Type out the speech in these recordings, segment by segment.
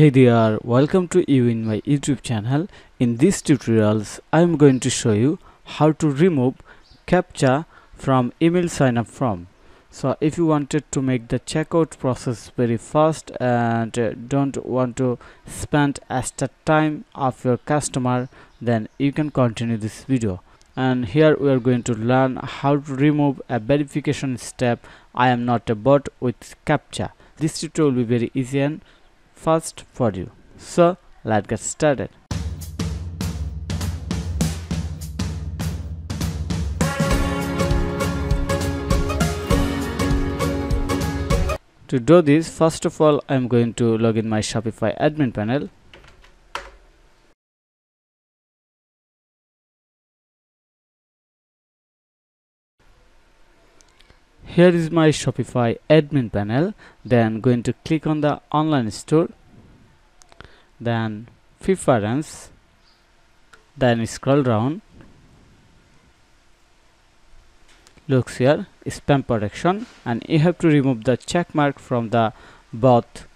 Hey there, welcome to you in my YouTube channel. In this tutorials, I am going to show you how to remove CAPTCHA from email sign up form. So if you wanted to make the checkout process very fast and uh, don't want to spend extra time of your customer, then you can continue this video. And here we are going to learn how to remove a verification step. I am not a bot with CAPTCHA. This tutorial will be very easy and fast for you. So let's get started. To do this, first of all, I'm going to log in my Shopify admin panel. Here is my Shopify admin panel. Then going to click on the online store. Then preference. Then scroll down. Looks here spam protection and you have to remove the check mark from the both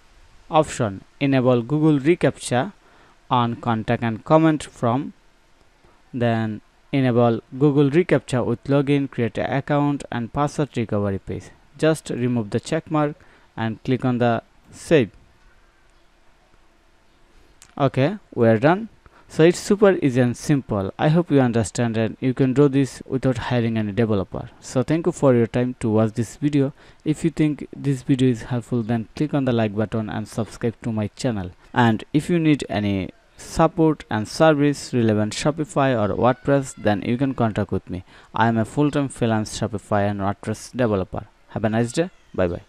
option enable google reCAPTCHA on contact and comment from then enable google reCAPTCHA with login create an account and password recovery page. Just remove the check mark and click on the save. Okay we're done. So it's super easy and simple. I hope you understand and you can do this without hiring any developer. So thank you for your time to watch this video. If you think this video is helpful then click on the like button and subscribe to my channel. And if you need any support and service relevant shopify or wordpress then you can contact with me i am a full-time freelance shopify and wordpress developer have a nice day bye bye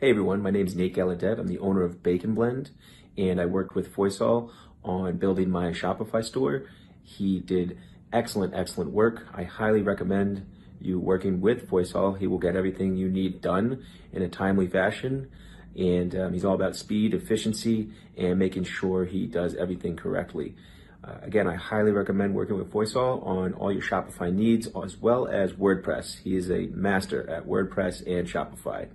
Hey everyone, my name is Nate Gallaudet. I'm the owner of Bacon Blend, and I worked with Foysal on building my Shopify store. He did excellent, excellent work. I highly recommend you working with Foysal. He will get everything you need done in a timely fashion. And um, he's all about speed, efficiency, and making sure he does everything correctly. Uh, again, I highly recommend working with Foysal on all your Shopify needs as well as WordPress. He is a master at WordPress and Shopify.